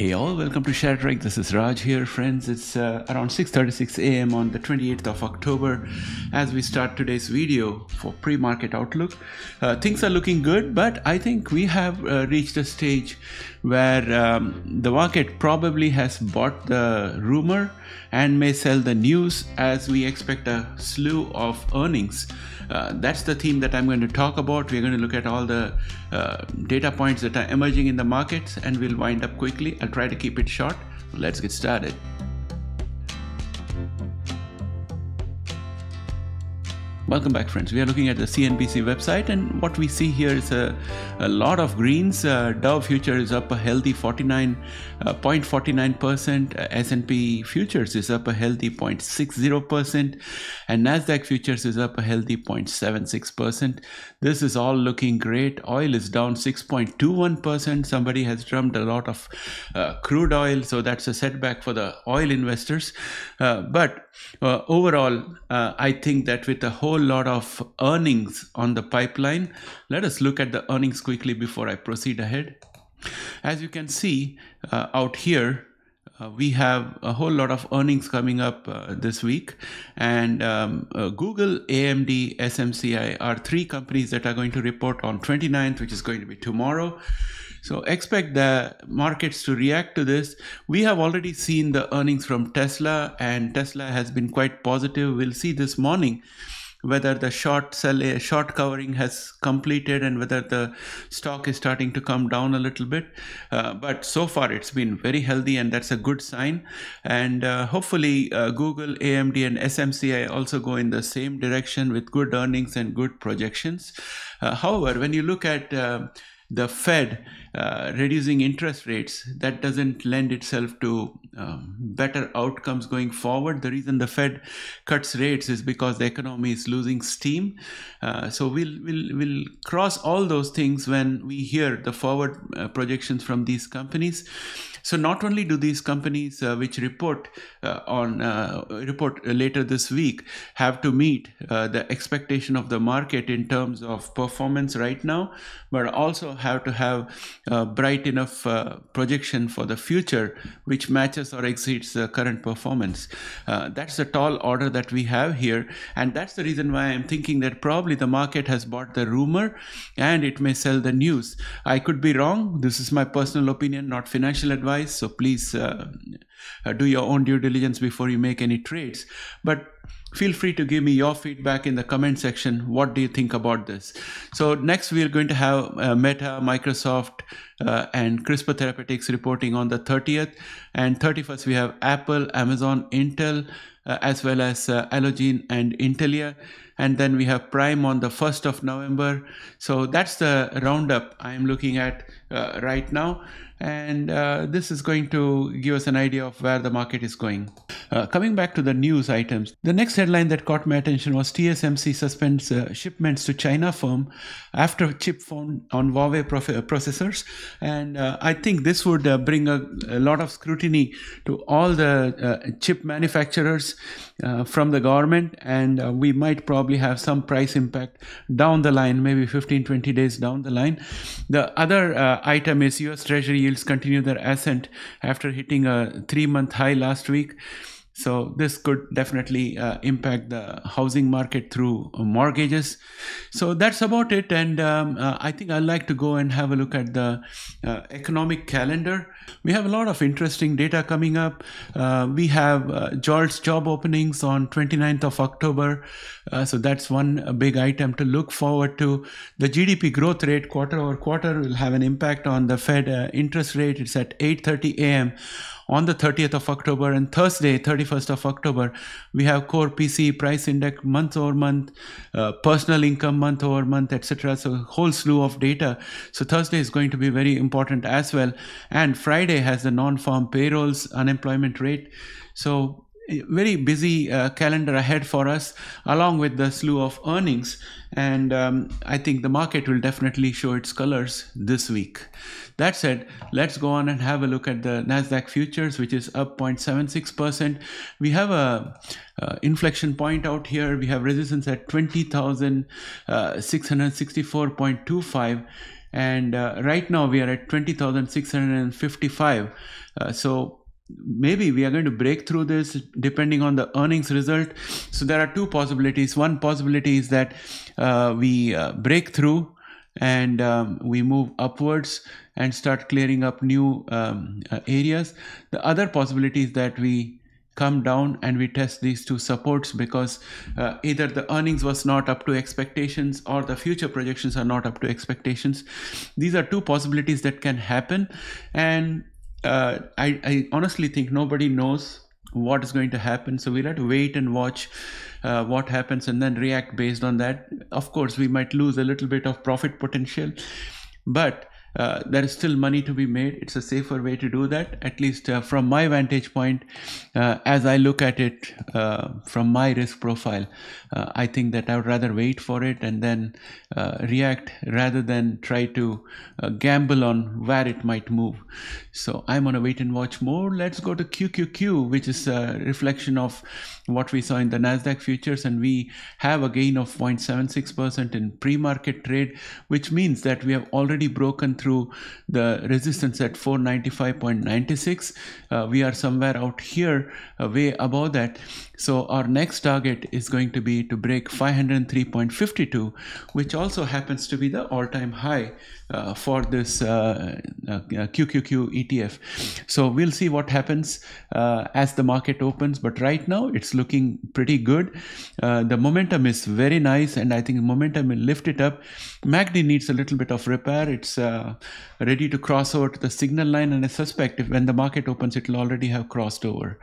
Hey all, welcome to ShareTreck. This is Raj here, friends. It's uh, around 6:36 a.m. on the 28th of October as we start today's video for pre-market outlook. Uh, things are looking good, but I think we have uh, reached a stage where um, the market probably has bought the rumor and may sell the news as we expect a slew of earnings. Uh, that's the theme that I'm going to talk about. We're going to look at all the uh, data points that are emerging in the markets and we'll wind up quickly. Try to keep it short. Let's get started. Welcome back, friends. We are looking at the CNBC website, and what we see here is a, a lot of greens. Uh, Dow future is up a healthy 49.49%. Uh, S&P futures is up a healthy 0.60%, and Nasdaq futures is up a healthy 0.76%. This is all looking great. Oil is down 6.21%. Somebody has drummed a lot of uh, crude oil, so that's a setback for the oil investors. Uh, but uh, overall, uh, I think that with a whole lot of earnings on the pipeline, let us look at the earnings quickly before I proceed ahead. As you can see uh, out here, uh, we have a whole lot of earnings coming up uh, this week and um, uh, google amd smci are three companies that are going to report on 29th which is going to be tomorrow so expect the markets to react to this. We have already seen the earnings from Tesla, and Tesla has been quite positive. We'll see this morning whether the short sell short covering has completed and whether the stock is starting to come down a little bit. Uh, but so far it's been very healthy and that's a good sign. And uh, hopefully uh, google amd and smci also go in the same direction with good earnings and good projections. Uh, however when you look at uh, the Fed uh, reducing interest rates, that doesn't lend itself to um, better outcomes going forward. The reason the Fed cuts rates is because the economy is losing steam. Uh, so we'll, we'll, we'll cross all those things when we hear the forward uh, projections from these companies. So not only do these companies uh, which report uh, on report later this week have to meet the expectation of the market in terms of performance right now, but also have to have a bright enough uh, projection for the future which matches or exceeds the current performance. Uh, that's a tall order that we have here, and that's the reason why I'm thinking that probably the market has bought the rumor and it may sell the news. I could be wrong. This is my personal opinion, not financial advice advice. So please uh, do your own due diligence before you make any trades. But feel free to give me your feedback in the comment section. What do you think about this? So next we are going to have uh, Meta, Microsoft, uh, and CRISPR Therapeutics reporting on the 30th. And 31st we have Apple, Amazon, Intel, uh, as well as uh, Allogene and Intellia. And then we have Prime on the 1st of November. So that's the roundup I'm looking at uh, right now and uh, this is going to give us an idea of where the market is going. Uh, coming back to the news items, the next headline that caught my attention was TSMC suspends uh, shipments to China firm after chip found on Huawei processors, and uh, I think this would uh, bring a, a, lot of scrutiny to all the uh, chip manufacturers from the government, and we might probably have some price impact down the line, maybe 15, 20 days down the line. The other item is U.S. Treasury yields continue their ascent after hitting a three month high last week. So this could definitely uh, impact the housing market through mortgages. So that's about it. And um, uh, I think I'd like to go and have a look at the uh, economic calendar. We have a lot of interesting data coming up. Uh, we have uh, JOLTS job openings on 29th of October. Uh, so that's one big item to look forward to. The GDP growth rate quarter over quarter will have an impact on the Fed interest rate. It's at 8:30 a.m on the 30th of October and Thursday, 31st of October, we have core PC price index month over month, uh, personal income month over month, etc. So whole slew of data. So Thursday is going to be very important as well. And Friday has the non-farm payrolls, unemployment rate. So very busy uh, calendar ahead for us, along with the slew of earnings. And um, I think the market will definitely show its colors this week. That said, let's go on and have a look at the Nasdaq futures, which is up 0.76%. We have a uh, inflection point out here. We have resistance at 20,664.25. and uh, right now we are at 20,655 uh, so maybe we are going to break through this depending on the earnings result. So there are two possibilities. One possibility is that uh, we uh, break through and um, we move upwards and start clearing up new um, uh, areas. The other possibility is that we come down and we test these two supports because uh, either the earnings was not up to expectations or the future projections are not up to expectations. These are two possibilities that can happen. And uh, I, I honestly think nobody knows what is going to happen. So we'll have to wait and watch uh, what happens and then react based on that. Of course we might lose a little bit of profit potential but uh, there is still money to be made. It's a safer way to do that, at least uh, from my vantage point. Uh, as I look at it uh, from my risk profile, uh, I think that I would rather wait for it and then uh, react rather than try to gamble on where it might move. So I'm on a wait and watch mode. Let's go to QQQ, which is a reflection of what we saw in the NASDAQ futures, and we have a gain of 0.76% in pre market trade, which means that we have already broken through the resistance at 495.96. Uh, we are somewhere out here, uh, way above that. So our next target is going to be to break 503.52, which also happens to be the all-time high uh, for this uh, uh, QQQ ETF. So we'll see what happens uh, as the market opens. But right now it's looking pretty good. Uh, the momentum is very nice, and I think momentum will lift it up. MACD needs a little bit of repair. It's uh, ready to cross over to the signal line, and I suspect if when the market opens, it will already have crossed over.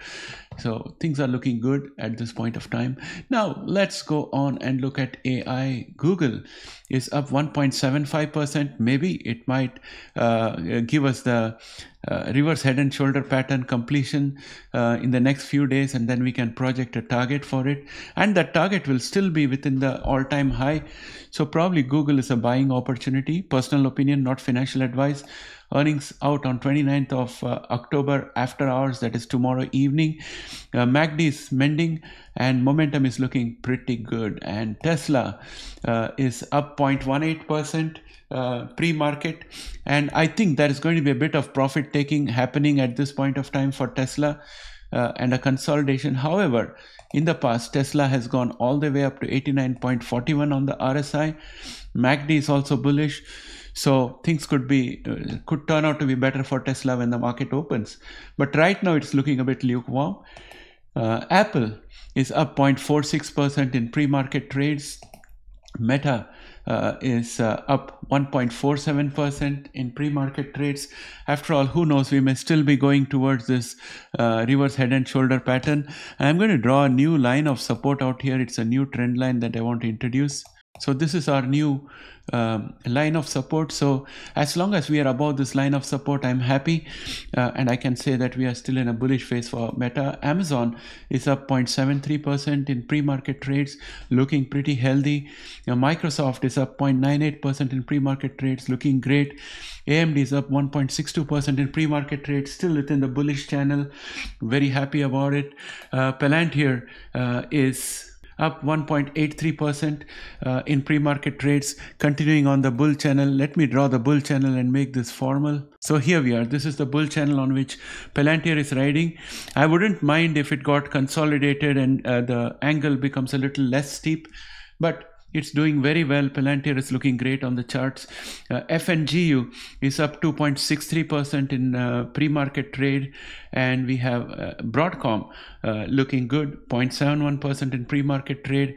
So things are looking good at this point of time. Now let's go on and look at AI. Google is up 1.75%. Maybe it might uh, give us the uh, reverse head and shoulder pattern completion uh, in the next few days, and then we can project a target for it. And that target will still be within the all time high. So, probably Google is a buying opportunity. Personal opinion, not financial advice earnings out on 29th of uh, October after hours, that is tomorrow evening. Uh, MACD is mending and momentum is looking pretty good. And Tesla uh, is up 0.18%. Uh, pre-market and i think there is going to be a bit of profit taking happening at this point of time for tesla uh, and a consolidation however in the past tesla has gone all the way up to 89.41 on the rsi macd is also bullish so things could be could turn out to be better for Tesla when the market opens. But right now it's looking a bit lukewarm. Uh, Apple is up 0.46% in pre-market trades. Meta uh, is uh, up 1.47% in pre-market trades. After all, who knows? We may still be going towards this uh, reverse head and shoulder pattern. I'm going to draw a new line of support out here. It's a new trend line that I want to introduce. So this is our new um, line of support. So as long as we are above this line of support, I'm happy. Uh, and I can say that we are still in a bullish phase for Meta. Amazon is up 0.73% in pre-market trades, looking pretty healthy. Microsoft is up 0.98% in pre-market trades, looking great. AMD is up 1.62% in pre-market trades, still within the bullish channel. Very happy about it. Uh, Palantir uh, is up 1.83% uh, in pre-market trades continuing on the bull channel. Let me draw the bull channel and make this formal. So here we are. This is the bull channel on which palantir is riding. I wouldn't mind if it got consolidated and uh, the angle becomes a little less steep but it's doing very well. Palantir is looking great on the charts. Uh, FNGU is up 2.63% in uh, pre-market trade, and we have uh, Broadcom uh, looking good, 0.71% in pre-market trade.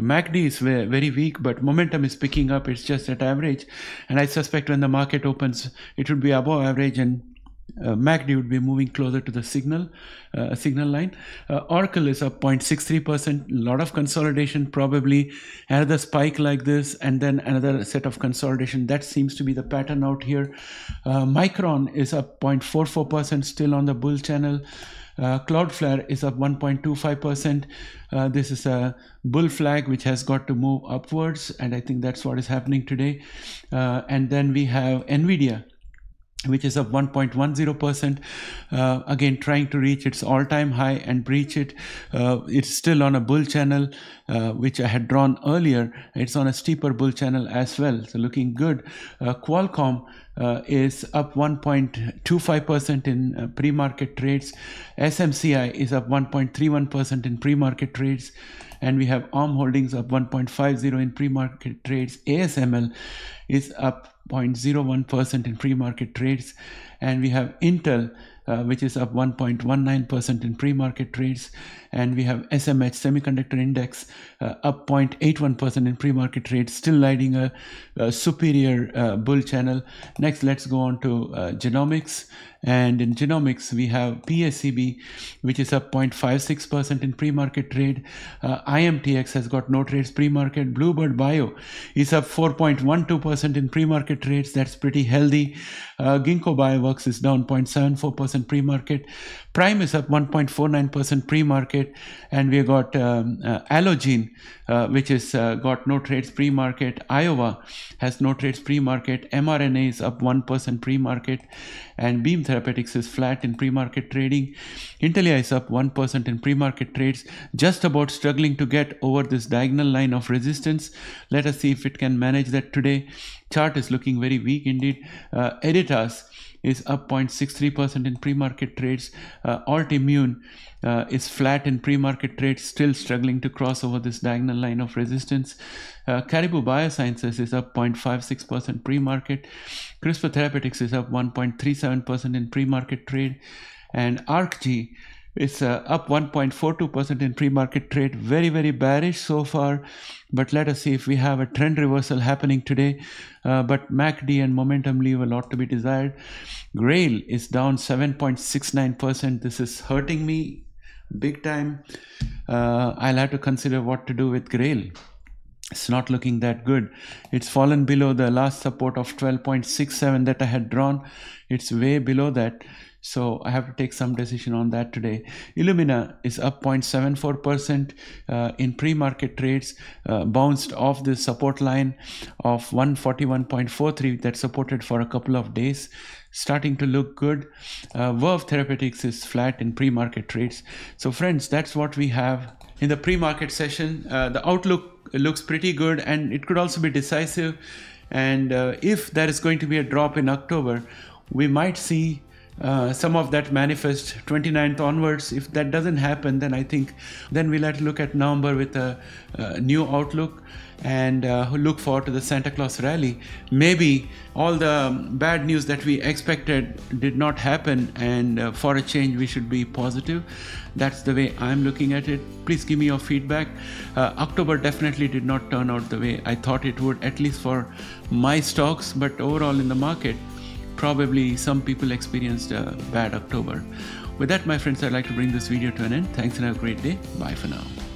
MACD is very weak, but momentum is picking up. It's just at average, and I suspect when the market opens, it would be above average and uh, MACD would be moving closer to the signal uh, signal line. Uh, Oracle is up 0.63%. A lot of consolidation, probably another spike like this, and then another set of consolidation. That seems to be the pattern out here. Uh, Micron is up 0.44%, still on the bull channel. Uh, Cloudflare is up 1.25%. Uh, this is a bull flag which has got to move upwards, and I think that's what is happening today. And then we have NVIDIA which is up 1.10%. Uh, again, trying to reach its all time high and breach it. Uh, it's still on a bull channel, uh, which I had drawn earlier. It's on a steeper bull channel as well. So, looking good. Uh, Qualcomm uh, is up 1.25% in uh, pre market trades. SMCI is up 1.31% in pre market trades and we have ARM Holdings up 1.50 in pre-market trades. ASML is up 0.01% in pre-market trades, and we have Intel uh, which is up 1.19% in pre-market trades and we have SMH semiconductor index uh, up 0.81% in pre-market trades still lighting a, a superior uh, bull channel. Next let's go on to uh, genomics and in genomics we have PSEB which is up 0.56% in pre-market trade. Uh, IMTX has got no trades pre-market. Bluebird Bio is up 4.12% in pre-market trades. That's pretty healthy. Uh, Ginkgo Bioworks is down 0.74% pre-market. Prime is up 1.49% pre-market, and we got um, uh, Allogene, uh, which has uh, got no trades pre-market. Iowa has no trades pre-market. mRNA is up 1% pre-market, and Beam Therapeutics is flat in pre-market trading. Intellia is up 1% in pre-market trades, just about struggling to get over this diagonal line of resistance. Let us see if it can manage that today. Chart is looking very weak indeed. Uh, Editas is up 0.63% in pre-market trades. Uh, Altimmune uh, is flat in pre-market trade, still struggling to cross over this diagonal line of resistance. Uh, Caribou Biosciences is up 0.56% pre-market. CRISPR Therapeutics is up 1.37% in pre-market trade. And ARCG it's uh, up 1.42% in pre-market trade. Very, very bearish so far. But let us see if we have a trend reversal happening today. Uh, but MACD and momentum leave a lot to be desired. Grail is down 7.69%. This is hurting me big time. Uh, I'll have to consider what to do with Grail it's not looking that good. It's fallen below the last support of 12.67 that I had drawn. It's way below that. So I have to take some decision on that today. Illumina is up 0.74% uh, in pre-market trades, uh, bounced off the support line of 141.43 that supported for a couple of days. Starting to look good. Uh, Verve Therapeutics is flat in pre-market trades. So friends, that's what we have in the pre-market session. Uh, the outlook looks pretty good and it could also be decisive. And uh, if there is going to be a drop in October, we might see uh, some of that manifest 29th onwards. If that doesn't happen, then I think then we'll have to look at November with a, a new outlook and uh, look forward to the Santa Claus rally. Maybe all the bad news that we expected did not happen, and uh, for a change, we should be positive. That's the way I'm looking at it. Please give me your feedback. Uh, October definitely did not turn out the way I thought it would, at least for my stocks, but overall in the market probably some people experienced a bad October. With that, my friends, I'd like to bring this video to an end. Thanks and have a great day. Bye for now.